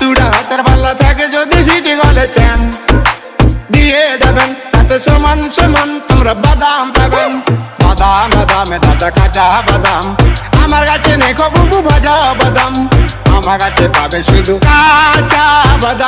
তুড়া হাতের পাল্লা থাকে যদি সিটি গলে চান দিয়ে দেবেন, তাতে সমান সমান তোমরা বাদাম পাবেন। বাদাম, বাদামে দাদা কাঁচা বাদাম। আমার কাছে নেখো বুবু ভাজা বাদাম। আমার কাছে পাবে শুধু কাঁচা বাদাম।